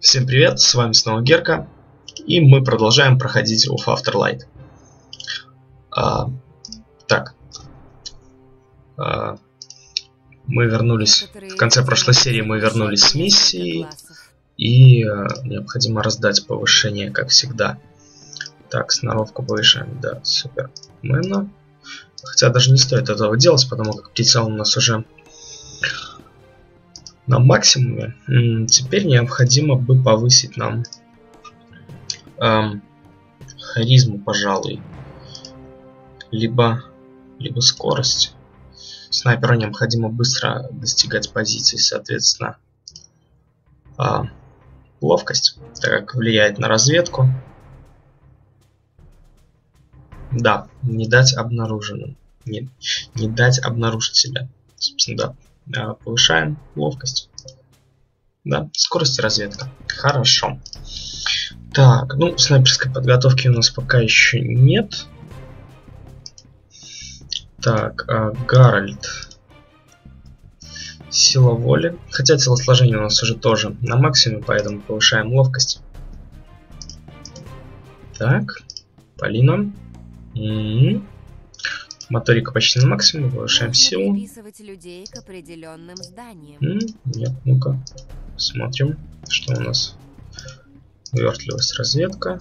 Всем привет, с вами снова Герка, и мы продолжаем проходить Wolf Afterlight. А, так. А, мы вернулись, в конце прошлой серии мы вернулись с миссии, и а, необходимо раздать повышение, как всегда. Так, сноровку повышаем, да, супер. Мэна. Хотя даже не стоит этого делать, потому как прицел у нас уже на максимуме. Теперь необходимо бы повысить нам эм, харизму, пожалуй. Либо, либо скорость. Снайперу необходимо быстро достигать позиций, соответственно. Э, ловкость, так как влияет на разведку. Да, не дать обнаруженным. Не, не дать обнаружить себя. Собственно, да. Повышаем ловкость. Да, скорость разведка. Хорошо. Так, ну, снайперской подготовки у нас пока еще нет. Так, а, Гарольд. Сила воли. Хотя телосложение у нас уже тоже на максимуме, поэтому повышаем ловкость. Так, Полина. М -м -м. Моторика почти на максимум, повышаем силу. людей к определенным зданиям. М нет, ну-ка, смотрим, что у нас. Вертливость, разведка.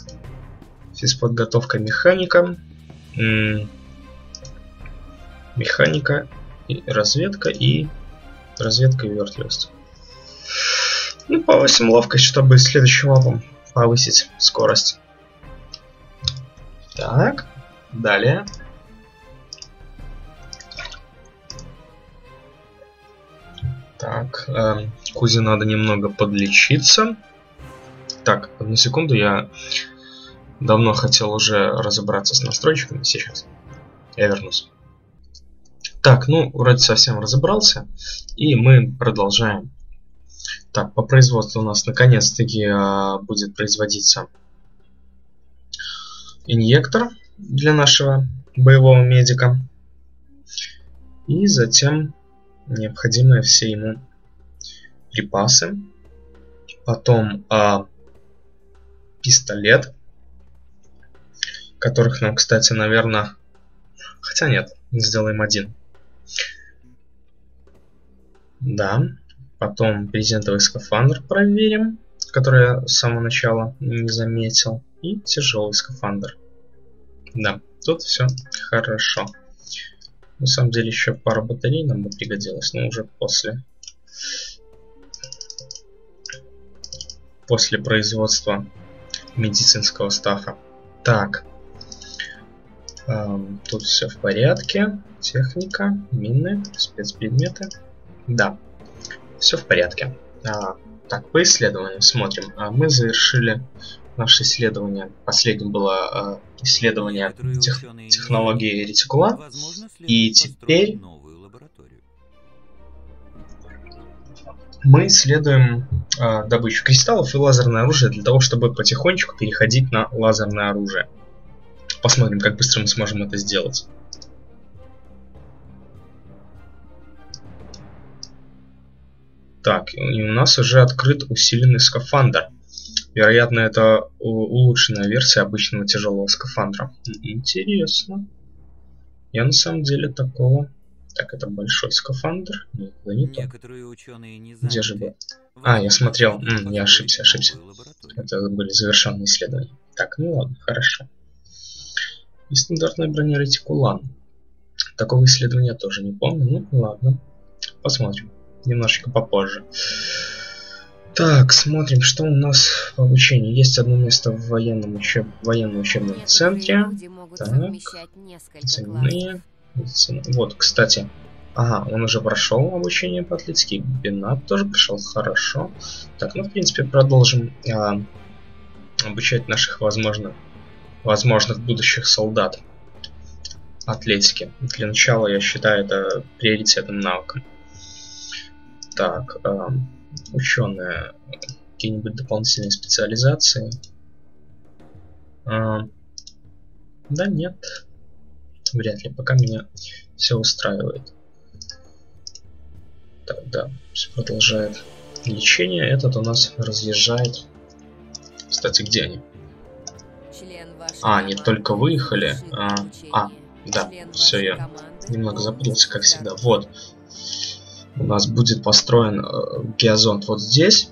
Физподготовка механика. М механика и разведка и разведка и вертливость. Ну, повысим ловкость, чтобы следующим лапом повысить скорость. Так, далее. Так, э, Кузе надо немного подлечиться. Так, одну секунду, я давно хотел уже разобраться с настройщиками. Сейчас я вернусь. Так, ну, вроде совсем разобрался. И мы продолжаем. Так, по производству у нас наконец-таки э, будет производиться инъектор для нашего боевого медика. И затем необходимые все ему припасы. Потом а, пистолет, которых нам, кстати, наверное... Хотя нет, сделаем один. Да. Потом брезентовый скафандр проверим, который я с самого начала не заметил. И тяжелый скафандр. Да, тут все хорошо. На самом деле еще пара батарей нам бы пригодилась, но уже после после производства медицинского стафа. Так, эм, тут все в порядке. Техника, мины, спецпредметы. Да, все в порядке. А, так, по исследованиям смотрим. А мы завершили наше исследование. Последним было э, исследование тех, технологии ретикула. И теперь мы исследуем э, добычу кристаллов и лазерное оружие для того, чтобы потихонечку переходить на лазерное оружие. Посмотрим, как быстро мы сможем это сделать. Так, и у нас уже открыт усиленный скафандр. Вероятно, это улучшенная версия обычного тяжелого скафандра. Интересно. Я на самом деле такого... Так, это большой скафандр. Нет, да не то. ученые не Где же был? А, я смотрел. М, я ошибся, ошибся. Это были завершенные исследования. Так, ну ладно, хорошо. И стандартная броня ретикулан. Такого исследования я тоже не помню. Ну ладно. Посмотрим. Немножечко попозже. Так, смотрим, что у нас по обучению. Есть одно место в военном, учеб... военном учебном центре. Так, ценные. Вот, кстати. Ага, он уже прошел обучение по атлетике. Бинат тоже пришел, хорошо. Так, ну, в принципе, продолжим а, обучать наших возможных, возможных будущих солдат атлетики. Для начала, я считаю, это приоритетным навыком. Так, а, ученые, какие-нибудь дополнительные специализации? А, да нет, вряд ли, пока меня все устраивает. Так, да, все продолжает лечения. Этот у нас разъезжает. Кстати, где они? А, они только выехали. А, а да, все, я немного запутался, как всегда. Вот. У нас будет построен э, геозонт вот здесь.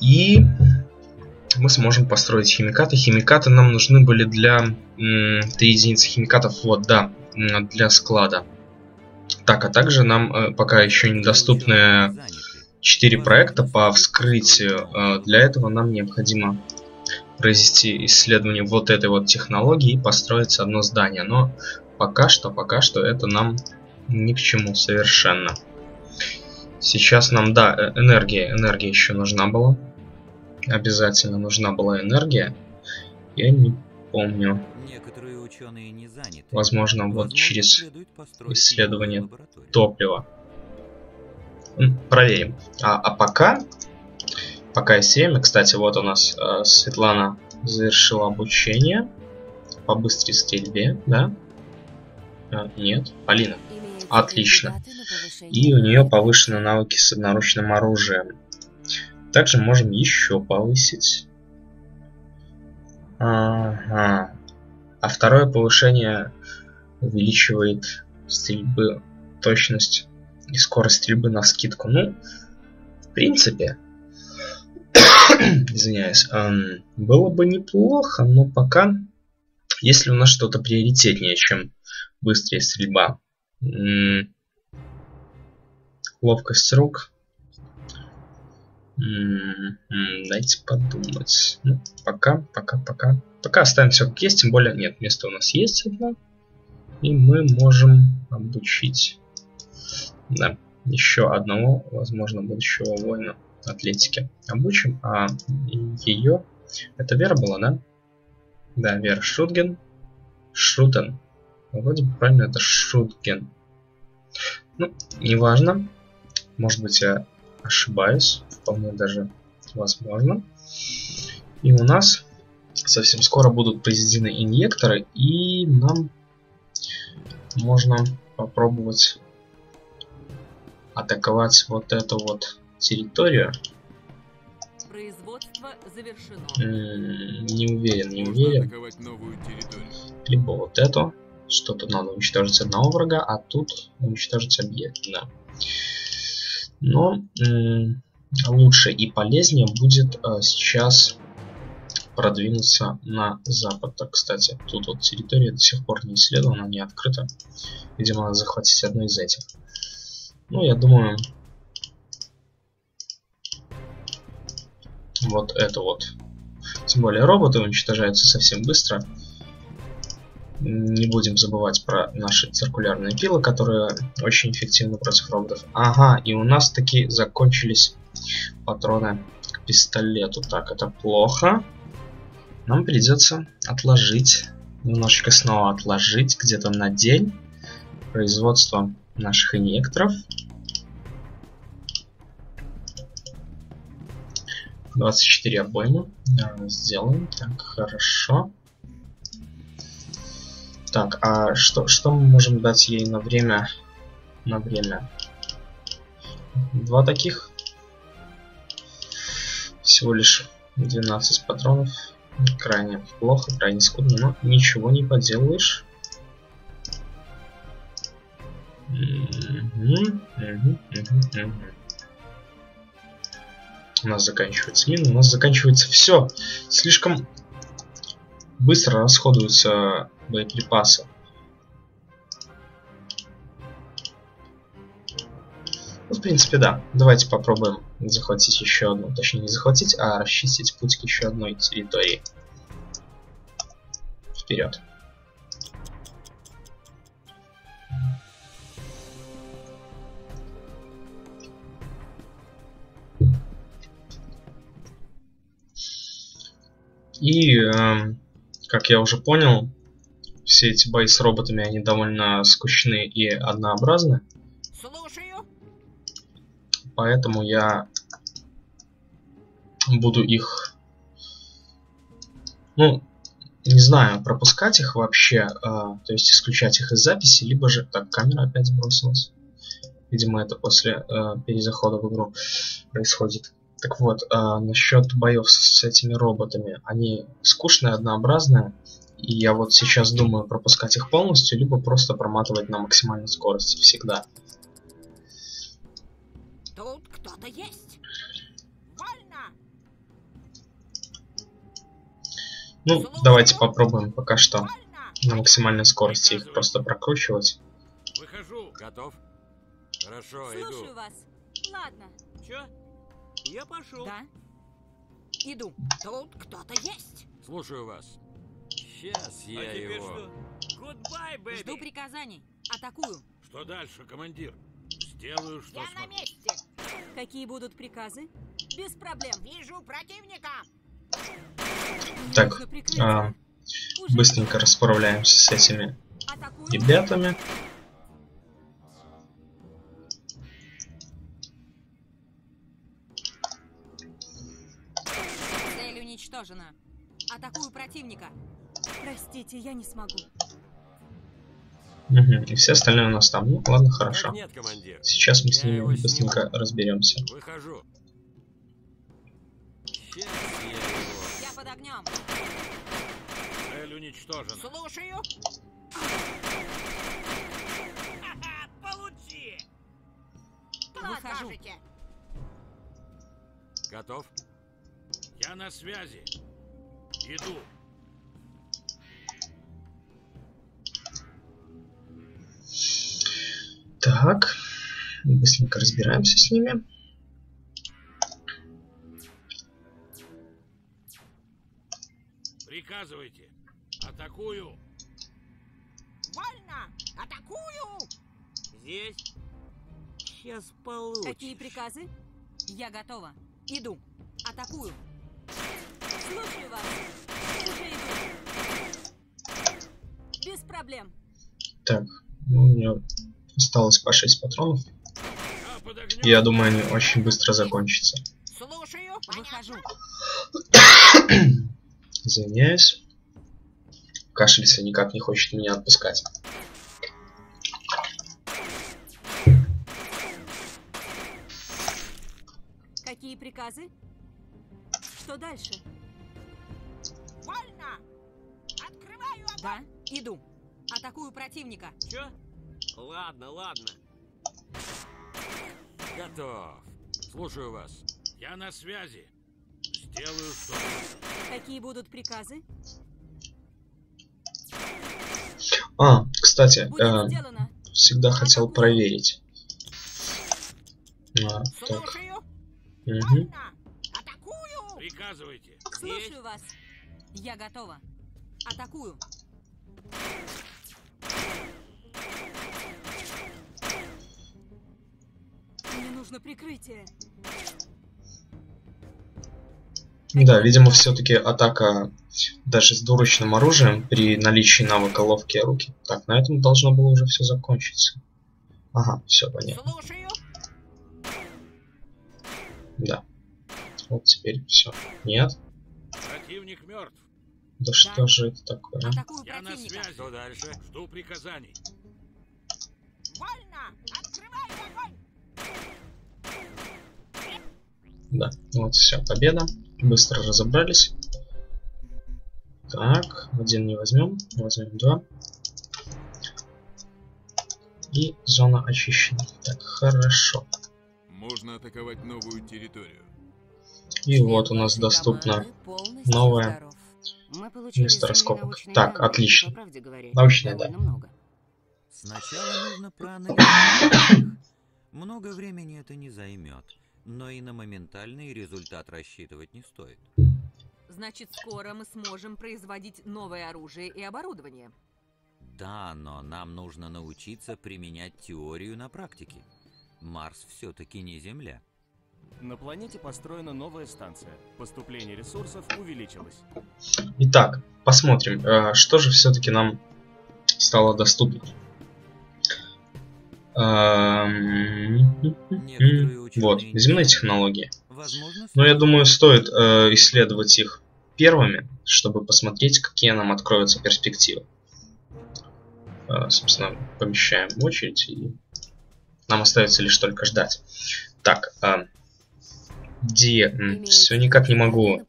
И мы сможем построить химикаты. Химикаты нам нужны были для... Три единицы химикатов, вот, да, для склада. Так, а также нам э, пока еще недоступны 4 проекта по вскрытию. Э, для этого нам необходимо произвести исследование вот этой вот технологии и построить одно здание. Но пока что, пока что это нам ни к чему совершенно. Сейчас нам, да, э, энергия, энергия еще нужна была обязательно нужна была энергия. Я не помню. Некоторые ученые не заняты. Возможно, Возможно вот через исследование топлива. Проверим. А, а пока, пока есть время, кстати, вот у нас э, Светлана завершила обучение по быстрой стрельбе, да? А, нет, Полина. Отлично. И у нее повышены навыки с одноручным оружием. Также можем еще повысить. Ага. А второе повышение увеличивает стрельбы, точность и скорость стрельбы на скидку. Ну, в принципе, извиняюсь, было бы неплохо, но пока, если у нас что-то приоритетнее, чем быстрая стрельба, ловкость рук, Дайте подумать. Ну, пока, пока, пока. Пока оставим все как есть, тем более нет, место у нас есть одно. И мы можем обучить да, еще одного, возможно, будущего воина атлетики. Обучим, а ее... Это Вера была, да? Да, Вера Шрутген. Шрутен. Вроде бы правильно это Шрутген. Ну, неважно. Может быть, я ошибаюсь, вполне даже возможно. И у нас совсем скоро будут произведены инъекторы, и нам можно попробовать атаковать вот эту вот территорию. Производство завершено. Не уверен, не уверен. Либо вот эту. Что тут надо уничтожить одного врага, а тут уничтожить объект, да. Но лучше и полезнее будет э, сейчас продвинуться на запад. Так, кстати, тут вот территория до сих пор не исследована, не открыта. Видимо, надо захватить одну из этих. Ну, я думаю, вот это вот. Тем более роботы уничтожаются совсем быстро не будем забывать про наши циркулярные пилы, которые очень эффективны против роботов. Ага, и у нас таки закончились патроны к пистолету. Так, это плохо. Нам придется отложить, немножечко снова отложить где-то на день производство наших инъекторов. 24 обоймы. Сделаем. Так, хорошо. Так, а что, что мы можем дать ей на время? На время. Два таких. Всего лишь 12 патронов. Крайне плохо, крайне скудно, но ничего не поделаешь. У нас заканчивается мина, у нас заканчивается все. Слишком быстро расходуются боеприпасов. Ну, в принципе, да. Давайте попробуем захватить еще одну. Точнее, не захватить, а расчистить путь к еще одной территории. Вперед. И, э, как я уже понял, все эти бои с роботами, они довольно скучны и однообразны. Слушаю. Поэтому я буду их... Ну, не знаю, пропускать их вообще, э, то есть исключать их из записи, либо же... Так, камера опять сбросилась. Видимо, это после э, перезахода в игру происходит. Так вот, э, насчет боев с, с этими роботами. Они скучные, однообразные. И я вот сейчас думаю пропускать их полностью, либо просто проматывать на максимальной скорости всегда. Тут кто-то есть. Вольно! Ну, давайте попробуем пока что Вольно! на максимальной скорости их просто прокручивать. Выхожу. Готов? Хорошо, Слушаю иду. вас. Ладно. Чё? Я пошел. Да? Иду. Тут кто-то есть. Слушаю вас. Сейчас я а его. что? Goodbye, baby. Жду приказаний. Атакую. Что дальше, командир? Сделаю, что Я на смогу. месте. Какие будут приказы? Без проблем. Вижу противника. Так, а, Быстренько расправляемся с этими Атакую. ребятами. Уничтожена. Атакую противника. Простите, я не смогу. Мгм, И все остальные у нас там. Ну, ладно, хорошо. нет, командир. Сейчас мы с ними быстренько сниму. разберемся. Выхожу. Сейчас я его. Я под огнем. Цель уничтожена. Слушаю. Ха-ха, получи! Выхожу. Готов? Я на связи. Иду. Так, быстренько разбираемся с ними. Приказывайте. Атакую. Вольно! Атакую! Здесь. Сейчас получишь. Какие приказы? Я готова. Иду. Атакую. Слушаю вас. Без проблем. Так, ну, у меня осталось по 6 патронов. Я думаю, они очень быстро закончатся. Слушаю. Выхожу. Извиняюсь. Кашельца никак не хочет меня отпускать. Какие приказы? Что дальше? Да, иду. Атакую противника. Чё? Ладно, ладно. Готов. Слушаю вас. Я на связи. Сделаю, что Какие будут приказы? А, кстати, э, сделано. всегда хотел проверить. А, так. Вольно! Атакую! Приказывайте. Слушаю вас. Я готова. Атакую. Мне нужно прикрытие. Да, видимо, все-таки атака даже с дурочным оружием при наличии навыка ловкие руки. Так, на этом должно было уже все закончиться. Ага, все понятно. Слушаю. Да. Вот теперь все. Нет? Противник мертв. Да что же это такое? Атакую Я на связи. Что дальше? Жду приказаний. Вольно! Открываю огонь! Да, вот все, победа. Быстро разобрались. Так, один не возьмем, возьмем два. И зона очищена. Так, хорошо. Можно атаковать новую территорию. И вот у нас доступно новое место раскопок. Так, отлично. Научное, да. Сначала нужно проанализировать. их. Много времени это не займет, но и на моментальный результат рассчитывать не стоит. Значит, скоро мы сможем производить новое оружие и оборудование. Да, но нам нужно научиться применять теорию на практике. Марс все-таки не Земля. На планете построена новая станция. Поступление ресурсов увеличилось. Итак, посмотрим, э, что же все-таки нам стало доступно. Эм, Вот, земные технологии. Но я думаю, стоит э, исследовать их первыми, чтобы посмотреть, какие нам откроются перспективы. А, собственно, помещаем в очередь и нам остается лишь только ждать. Так, где... Все никак не могу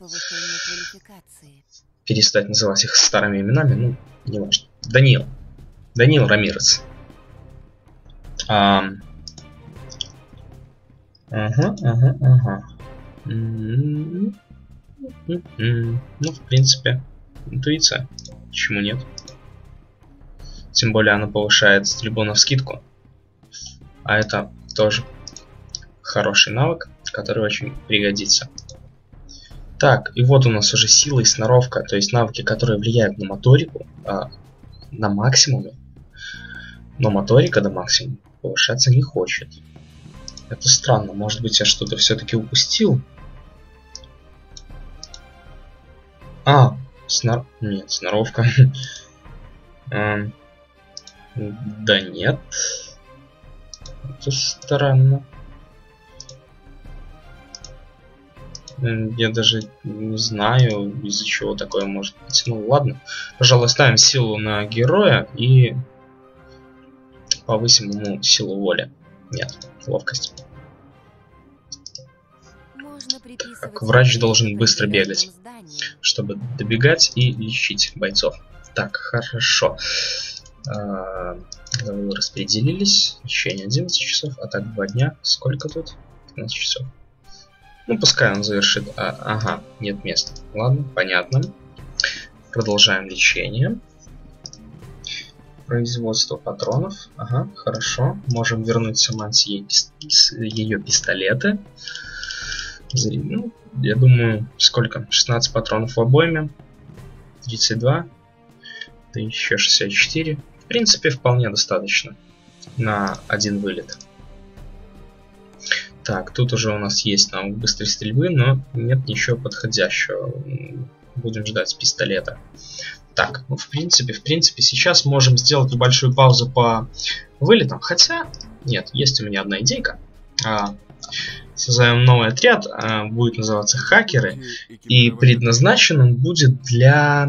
перестать называть их старыми именами, ну, не важно. Данил. Данил Рамирес. А... Ага, ага, ага. Ну, в принципе, интуиция. Почему нет? Тем более она повышает стрельбу на скидку. А это тоже хороший навык, который очень пригодится. Так, и вот у нас уже сила и сноровка, то есть навыки, которые влияют на моторику, а, на максимуме. Но моторика до максимума повышаться не хочет. Это странно, может быть я что-то все-таки упустил? А, снор... Нет, сноровка. Эм, да нет. Это странно. Я даже не знаю, из-за чего такое может быть. Ну ладно. Пожалуй, ставим силу на героя и повысим ему силу воли. Нет, ловкость. Как врач должен быстро бегать, чтобы добегать и лечить бойцов. Так, хорошо. А, распределились. Лечение 11 часов, а так 2 дня. Сколько тут? 15 часов. Ну, пускай он завершит. А, ага, нет места. Ладно, понятно. Продолжаем лечение. Производство патронов. Ага, хорошо. Можем вернуть Саманте ей, ее пистолеты. Ну, я думаю, сколько? 16 патронов в обойме. 32. Да еще 64. В принципе, вполне достаточно на один вылет. Так, тут уже у нас есть навык быстрой стрельбы, но нет ничего подходящего. Будем ждать пистолета. Так, ну в принципе, в принципе, сейчас можем сделать небольшую паузу по вылетам. Хотя, нет, есть у меня одна идейка. А, создаем новый отряд, а, будет называться Хакеры. И предназначен он будет для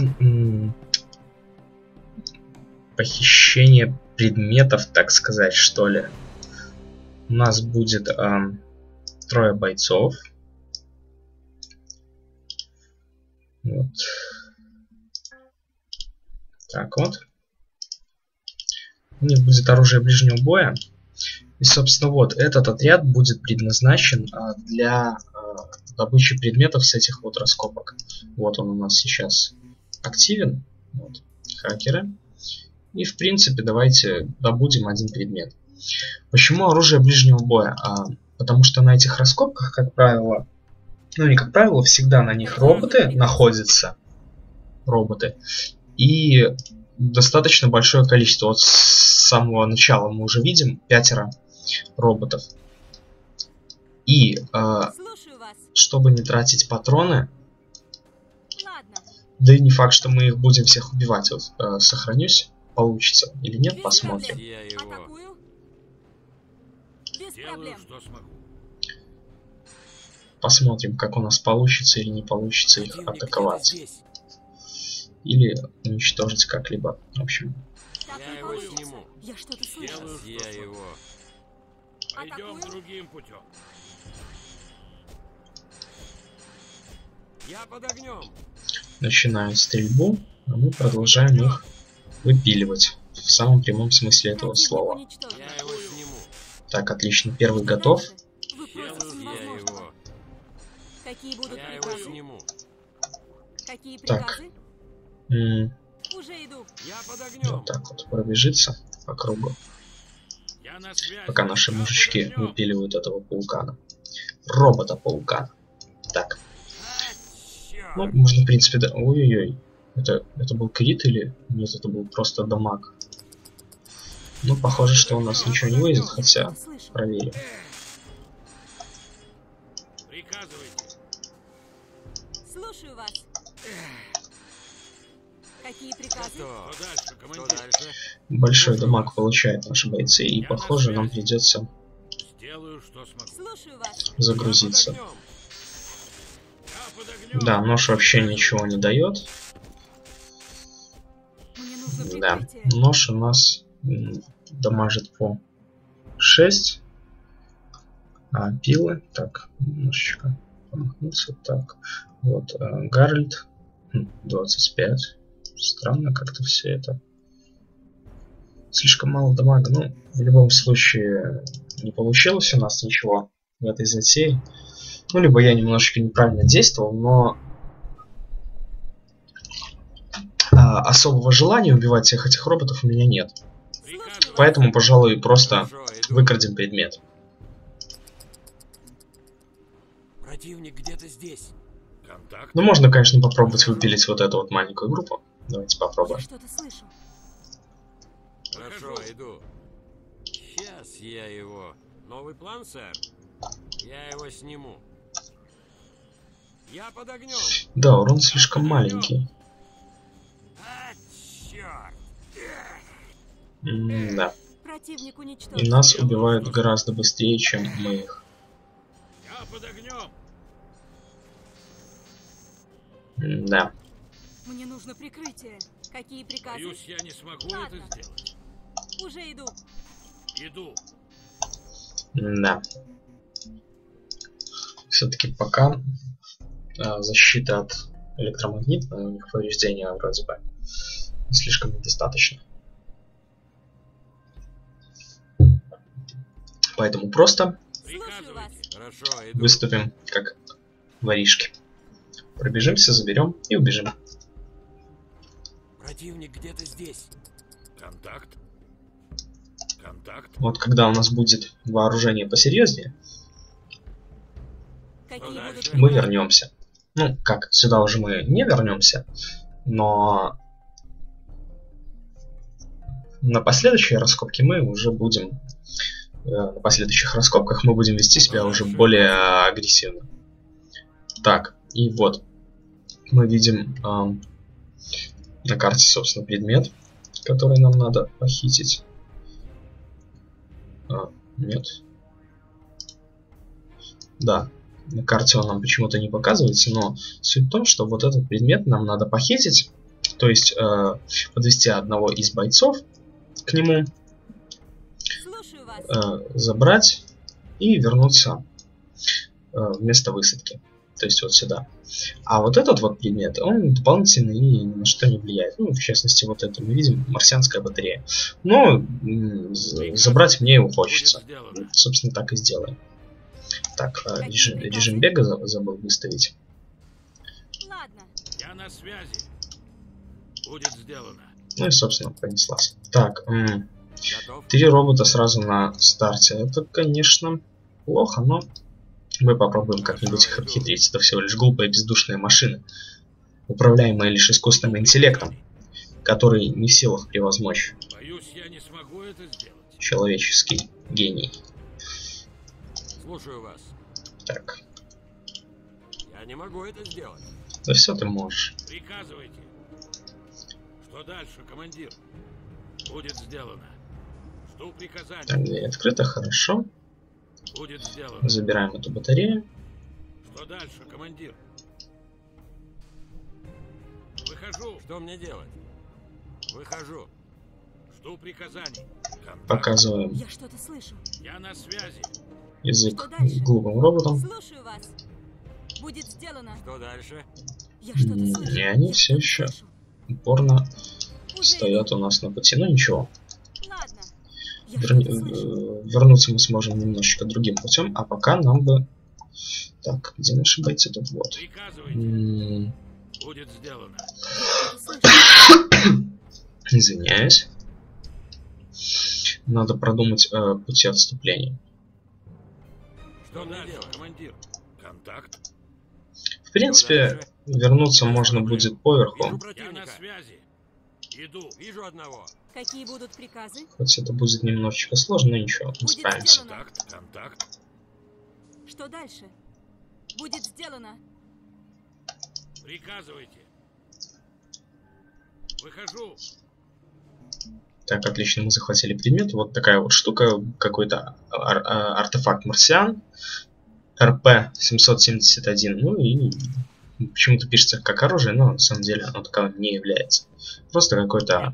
похищения предметов, так сказать, что ли у нас будет э, трое бойцов. Вот. Так вот. У них будет оружие ближнего боя. И, собственно, вот этот отряд будет предназначен а, для а, добычи предметов с этих вот раскопок. Вот он у нас сейчас активен. Вот, хакеры. И, в принципе, давайте добудем один предмет. Почему оружие ближнего боя? А, потому что на этих раскопках, как правило, ну не как правило, всегда на них роботы находятся. Роботы. И достаточно большое количество. Вот с самого начала мы уже видим пятеро роботов. И э, чтобы не тратить патроны, Ладно. да и не факт, что мы их будем всех убивать. Вот э, сохранюсь, получится или нет, посмотрим. Я его. Атакую. Без Делаю, проблем. что смогу. Посмотрим, как у нас получится или не получится их Противник атаковать. Или уничтожить как-либо. В общем, Я его сниму. Я что-то что Я его. Пойдем другим путем. Я под огнем. начинаем стрельбу, а мы продолжаем их выпиливать. В самом прямом смысле этого слова. Я его. Так, отлично. Первый готов. Какие будут Я его приказы? сниму. Какие Так. М, Уже иду. Я под огнем. Вот так вот пробежится по кругу, Я на связи. пока наши Я мужички выпиливают этого паукана. Робота-паукана. Так, Черт. ну, можно, в принципе, да... Ой-ой-ой. Это, это был крит или... Нет, это был просто дамаг. Ну, похоже, что у нас ничего не выйдет, хотя... Проверим. Приказывайте. Слушаю вас. Какие приказы? Большой дамаг получают наши бойцы, и, похоже, нам придется Сделаю, что смогу. Слушаю вас. загрузиться. Да, нож вообще ничего не дает. Мне нужно Да, нож у нас дамажит по 6. А пилы, так, немножечко помахнуться, так. Вот, э, Гарольд, м, 25. Странно как-то все это. Слишком мало дамага. Ну, в любом случае, не получилось у нас ничего в этой затее. Ну, либо я немножечко неправильно действовал, но а, особого желания убивать всех этих роботов у меня нет. Поэтому, пожалуй, просто выкрадем предмет. Противник где-то здесь. Контакт. Ну, можно, конечно, попробовать выпилить вот эту вот маленькую группу. Давайте Я попробуем. что-то слышу. Хорошо, иду. Сейчас я его. Новый план, сэр? Я его сниму. Я под огнем. Да, урон слишком маленький. М, Да. И нас убивают гораздо быстрее, чем мы их. Я под огнем. М, Да. Мне нужно прикрытие. Какие приказы? Боюсь, я не смогу Ладно. это сделать. Уже иду. Иду. М, Да. Все-таки пока а, защита от электромагнитного у них повреждения вроде бы слишком недостаточно. Поэтому просто выступим как воришки. Пробежимся, заберем и убежим. Противник где-то здесь. Контакт. Контакт. Вот когда у нас будет вооружение посерьезнее, будут мы вернемся. Ну, как, сюда уже мы не вернемся, но на последующие раскопки мы уже будем на последующих раскопках мы будем вести себя уже более агрессивно. Так, и вот мы видим ам, на карте, собственно, предмет, который нам надо похитить. А, нет. Да, на карте он нам почему-то не показывается, но суть в том, что вот этот предмет нам надо похитить, то есть э, подвести одного из бойцов к нему, э, забрать и вернуться э, в место высадки, то есть вот сюда. А вот этот вот предмет, он дополнительно и ни на что не влияет. Ну, в частности, вот это мы видим, марсианская батарея. Но забрать мне его хочется. Собственно, так и сделаем. Так, э, режим, режим бега за- забыл выставить. Ладно. Я на связи. Будет сделано. Ну и, собственно, понеслась. Так? Три робота сразу на старте. Это, конечно, плохо, но мы попробуем как-нибудь их обхитрить. Это всего лишь глупые бездушные машины, управляемые лишь искусственным интеллектом, который не в силах превозмочь Боюсь, я не смогу это сделать. человеческий гений. Слушаю вас. Так, Я не могу это сделать. да все ты можешь. Приказывайте. Что дальше, командир? Будет сделано. Так, дверь открыта, хорошо. Будет сделано. Забираем эту батарею. Что дальше, командир? Выхожу. Что мне делать? Выхожу. Жду приказаний. Контакт. Показываем Я что-то слышу. Я на связи. язык Что дальше? глупым роботам. Слушаю вас. Будет сделано. Что дальше? Я что-то слышу. и они ещё слышу. Упорно Уже стоят у нас на пути. Ну ничего. Слышу. э, вернуться мы сможем немножечко другим путем, а пока нам бы... Так, где наши бойцы? Тут вот. М, Будет сделано. Извиняюсь. Надо продумать э, пути отступления. Что делать? командир? Контакт. В принципе, вернуться можно будет поверху, Вижу Я на противника. связи. Иду. Вижу одного. Какие будут приказы? хоть это будет немножечко сложно, но ничего, мы справимся. Контакт. Контакт. Что дальше? Будет сделано. Приказывайте. Выхожу. Так, отлично, мы захватили предмет. Вот такая вот штука, какой-то ар- а, артефакт марсиан. РП-771. Ну и почему-то пишется как оружие, но на самом деле оно таковым не является. Просто какой-то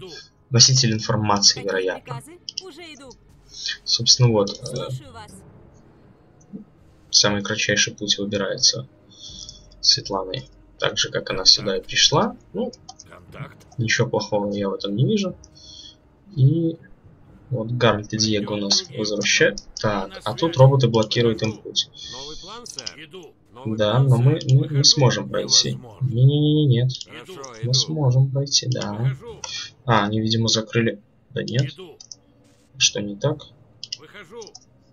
носитель информации, вероятно. Собственно, вот, э, самый кратчайший путь выбирается Светланой. Так же, как она сюда и пришла. Ну, ничего плохого я в этом не вижу. И вот Гарольд и Диего у нас возвращают. Так, а тут роботы блокируют им путь. Новый план, сэр? Иду. Новый Да, но мы не, не сможем пройти. Не-не-не, нет. Мы сможем пройти, да. А, они, видимо, закрыли. Да нет, что не так? Выхожу.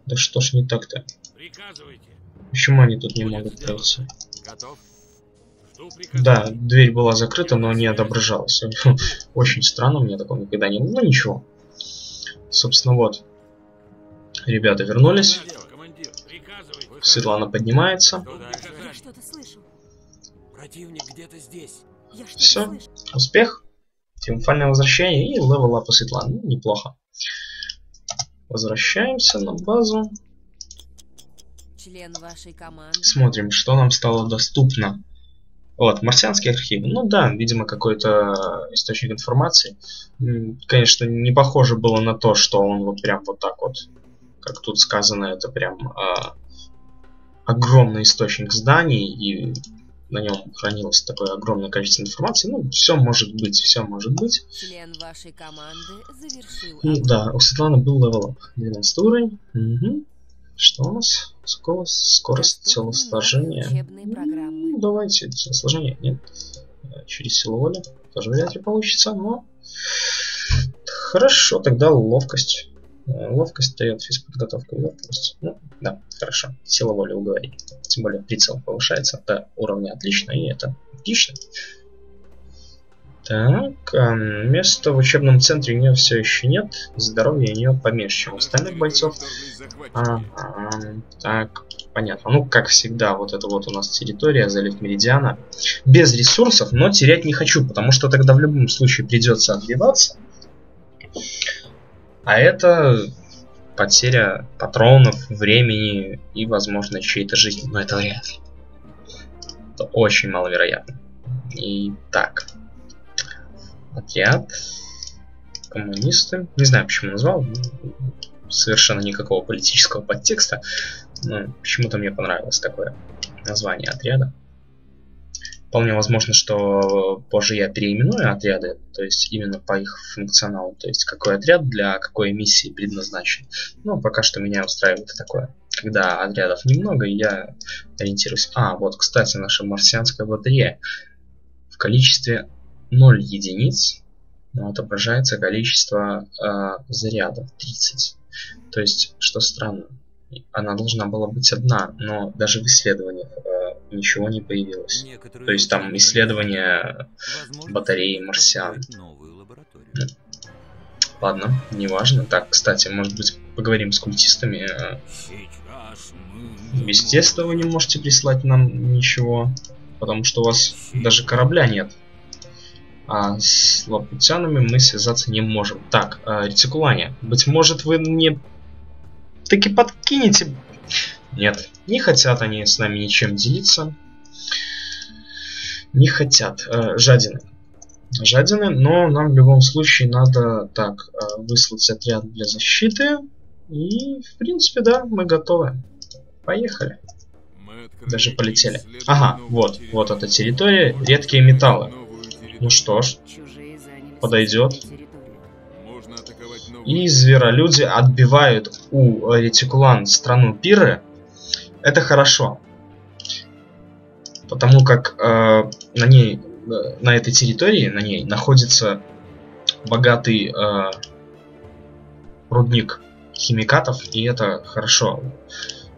Да что ж не так-то? Приказывайте. Почему они тут не могут пройти? Да, дверь была закрыта, но не отображалась. Очень странно, у меня такого никогда не было. Ну ничего. Собственно, вот. Ребята вернулись. Светлана поднимается. Слышу. Успех. Триумфальное возвращение и level up у Светланы. Ну, неплохо. Возвращаемся на базу. Член вашей команды. Смотрим, что нам стало доступно. Вот, марсианские архивы. Ну да, видимо, какой-то источник информации. Конечно, не похоже было на то, что он вот прям вот так вот, как тут сказано, это прям а, огромный источник знаний, и на нем хранилось такое огромное количество информации. Ну, все может быть, все может быть. Член вашей команды завершил. Обучение. да, у Светланы был level 12 уровень. Мгм. Что у нас? Скорость, скорость телосложения. Ну, давайте, телосложение нет. Э, Через силу воли тоже вряд ли получится, но... Хорошо, тогда ловкость. Э, Ловкость дает физподготовку и ловкость. Ну, да, хорошо. Сила воли уговорит. Тем более прицел повышается до уровня отлично, и это отлично. Так, а, места в учебном центре у нее все еще нет. Здоровья у нее поменьше, чем у остальных бойцов. Ага, так, понятно. Ну, как всегда, вот это вот у нас территория, залив Меридиана. Без ресурсов, но терять не хочу, потому что тогда в любом случае придется отбиваться. А это потеря патронов, времени и, возможно, чьей-то жизни. Но это вряд ли. Это очень маловероятно. И так. Отряд. Коммунисты. Не знаю, почему назвал. Совершенно никакого политического подтекста. Но почему-то мне понравилось такое название отряда. Вполне возможно, что позже я переименую отряды, то есть именно по их функционалу, то есть какой отряд для какой миссии предназначен. Но пока что меня устраивает такое. Когда отрядов немного, я ориентируюсь. А, вот, кстати, наша марсианская батарея в количестве 0 единиц но отображается количество э, зарядов 30. То есть, что странно, она должна была быть одна, но даже в исследованиях э, ничего не появилось. Некоторые То есть там исследования батареи марсиан. построить новую лабораторию. Ладно, неважно. Так, кстати, может быть, поговорим с культистами. Э. Без теста вы не можете прислать нам ничего, потому что у вас даже корабля нет. А с лапутянами мы связаться не можем. Так, э, ретикулане, быть может вы мне таки подкинете... Нет, не хотят они с нами ничем делиться. Не хотят. Э, жадины. Жадины, но нам в любом случае надо так э, выслать отряд для защиты. И, в принципе, да, мы готовы. Поехали. Даже полетели. Ага, вот, вот эта территория, редкие металлы. Ну что ж, Подойдет. И зверолюди отбивают у э, ретикулан страну Пиры. Это хорошо. Потому как э, на ней, э, на этой территории, на ней находится богатый э, рудник химикатов, и это хорошо.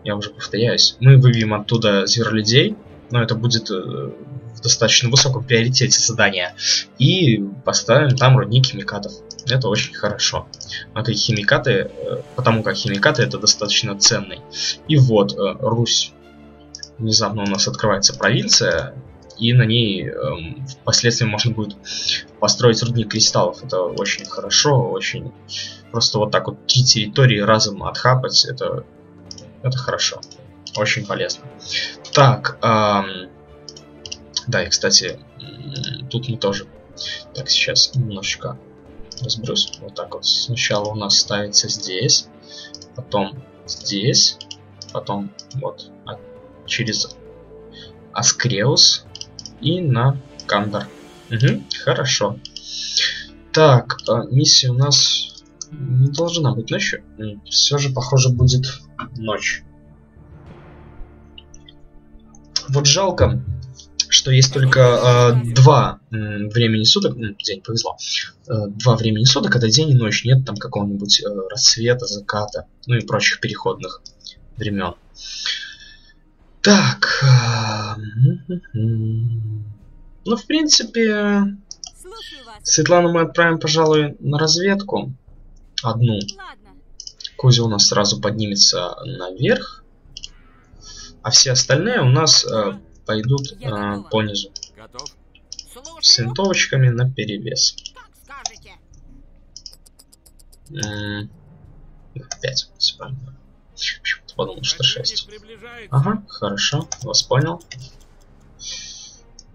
Я уже повторяюсь. Мы выведем оттуда зверолюдей, но это будет э, в достаточно высоком приоритете задания. И поставим там рудник химикатов. Это очень хорошо. А как химикаты, э, потому как химикаты это достаточно ценный. И вот, э, Русь. Внезапно у нас открывается провинция, и на ней эм, впоследствии можно будет построить рудник кристаллов. Это очень хорошо, очень... Просто вот так вот три территории разом отхапать, это, это хорошо. Очень полезно. Так, эм, Да, и, кстати, тут мы тоже... Так, сейчас немножечко разберусь. Вот так вот. Сначала у нас ставится здесь, потом здесь, потом вот а- через Аскреус и на Кандор. Угу, хорошо. Так, а, миссия у нас не должна быть ночью. Все же, похоже, будет ночь. Вот жалко, что есть только э, два м, времени суток, м, день повезло, Э, два времени суток, это день и ночь, нет там какого-нибудь э, рассвета, заката, ну и прочих переходных времен. Так, э, м-м-м. ну в принципе. Светлану мы отправим, пожалуй, на разведку одну. Кузя у нас сразу поднимется наверх, а все остальные у нас э, пойдут э, готова. по низу Готов? с винтовочками на перевес. Пять, правильно. Почему-то подумал, что Противник 6. приближается. Ага, хорошо, вас понял.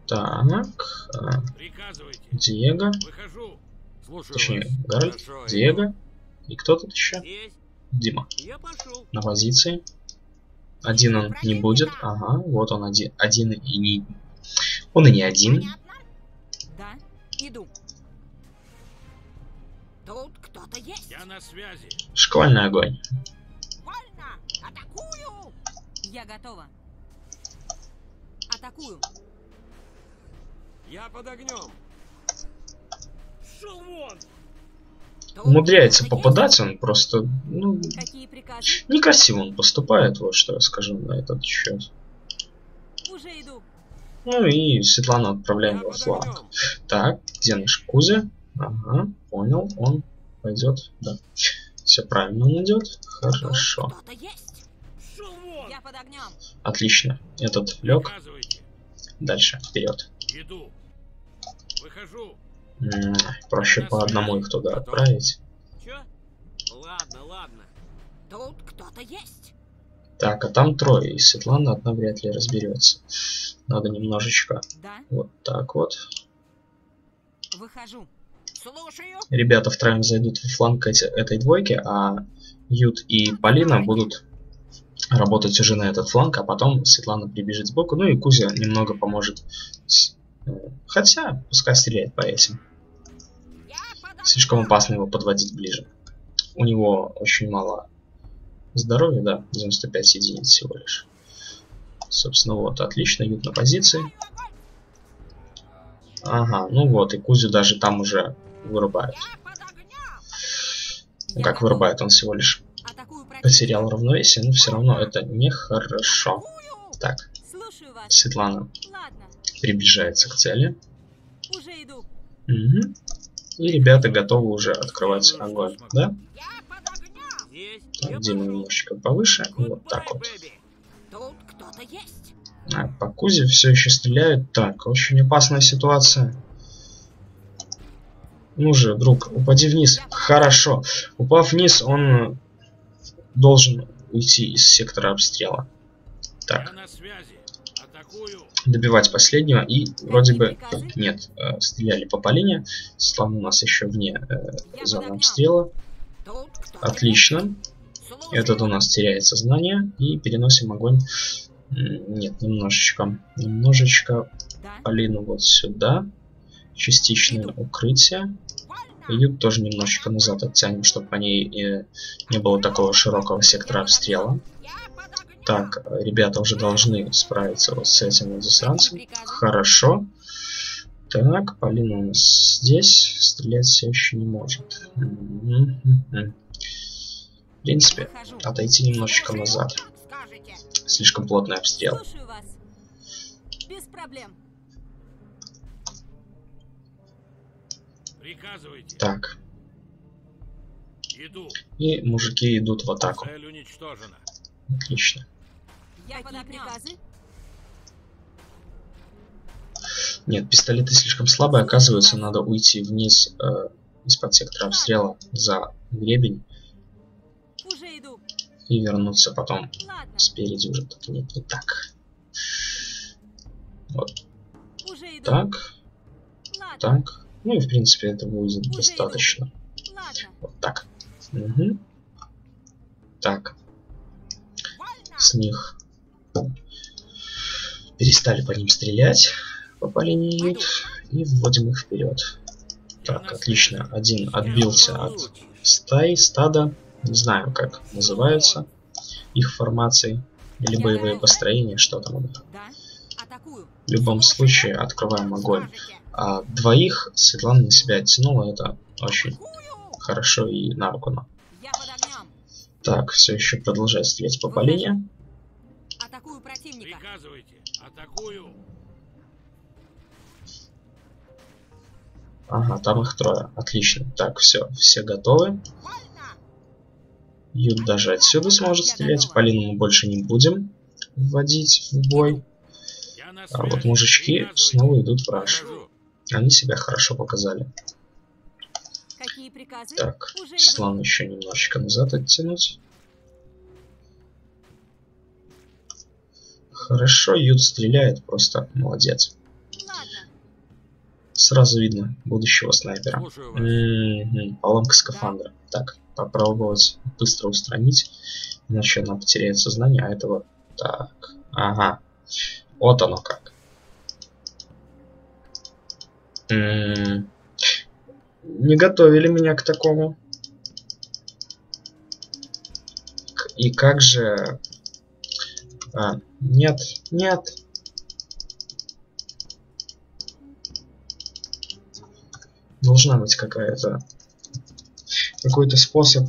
Так, э, Приказывайте. Диего, точнее. Гарольд, Диего. И кто тут еще? Дима. На позиции. Один он не будет. Ага, вот он один. Один и не... Он и не один. Понятно? Да. Иду. Тут кто-то есть. Я на связи. Шквальный огонь. Вольно. Атакую. Я готова. Атакую. Я под огнем. Шел вон. Умудряется попадать, он просто, ну, некрасиво он поступает, вот что я скажу на этот счет. Ну и Светлану Я отправляем под фланг. огнем. Так, где наш Кузя? Ага, понял, он пойдет, да. Все правильно он идет. Хорошо. Отлично. Этот лег. Дальше, вперед. Иду. Выхожу. Проще по одному их туда отправить. Чё? Ладно, ладно. Тут кто-то есть. Так, а там трое, и Светлана одна вряд ли разберется. Надо немножечко Да. вот так вот. Выхожу. Слушаю. Ребята втроем зайдут в фланг эти- этой двойки, а Ют и Полина будут работать уже на этот фланг, а потом Светлана прибежит сбоку, ну и Кузя немного поможет. э, Хотя, пускай стреляет по этим. Слишком опасно его подводить ближе. У него очень мало здоровья, да, 95 единиц всего лишь. Собственно, вот, отлично, Ют на позиции. Ага, ну вот, и Кузю даже там уже вырубают. Ну как вырубает, он всего лишь потерял равновесие, но все равно это нехорошо. Так. Светлана приближается к цели. Мгм. И ребята готовы уже открывать огонь, да? Так, Дима немножечко повыше, вот так вот. А, по Кузе все еще стреляют. Так, очень опасная ситуация. Ну же, друг, упади вниз. Хорошо. Упав вниз, он должен уйти из сектора обстрела. Так, Я на связи. Атакую. Добивать последнего. И вроде бы... Нет, э, стреляли по Полине. Слава у нас еще вне э, зоны обстрела. Отлично. Этот у нас теряет сознание. И переносим огонь. Нет, немножечко. Немножечко. Полину вот сюда. Частичное укрытие. Ют тоже немножечко назад оттянем, чтобы по ней э, не было такого широкого сектора обстрела. Так, ребята уже должны справиться вот с этим вот засранцем. Какие приказы? Хорошо. Так, Полина у нас здесь. Стрелять все еще не может. В принципе, отойти немножечко назад. Слишком плотный обстрел. Без проблем. Приказывайте. Так, Иду. и мужики идут в атаку. Отлично. Я под приказы? Нет, пистолеты слишком слабые, оказывается, надо уйти вниз э, из-под сектора обстрела за гребень Уже иду. и вернуться потом Ладно. спереди уже. Так, нет, не так. Вот, так, Ладно, так. Ну и в принципе это будет Уже достаточно. ладно. Вот так. Мгм. Так, Вольно! с них перестали по ним стрелять, попали не идут, и вводим их вперед. Так, отлично. Один отбился от стаи, стада, не знаю, как называются их формации или боевые построения, что там у них. В любом случае, открываем огонь. А двоих Светлана на себя оттянула, это очень хорошо и на руку нам. Так, все еще продолжает стрелять по линии. Атакую противника. Приказывайте. Атакую. Ага, там их трое. Отлично. Так, все, все готовы. Ют даже отсюда сможет стрелять. Полину мы больше не будем вводить в бой. А вот мужички снова идут в раш. Они себя хорошо показали. Так. Светлану еще немножечко назад оттянуть. Хорошо, Ют стреляет, просто молодец. Сразу видно будущего снайпера. Вас. Мгм, Поломка скафандра. Так, попробовать быстро устранить, иначе она потеряет сознание, а этого... Так, ага. Вот оно как. М, Не готовили меня к такому. И как же... А, нет, нет. Должна быть какая-то... Какой-то способ